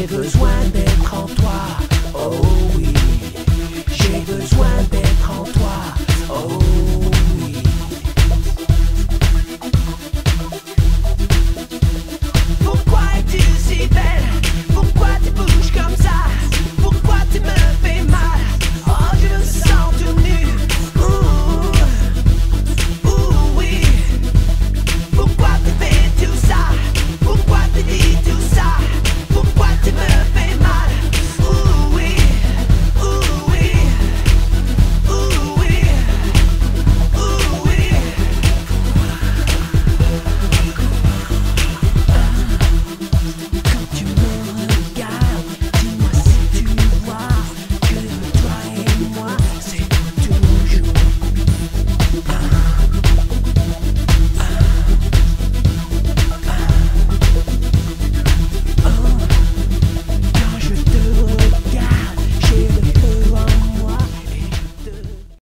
river's way.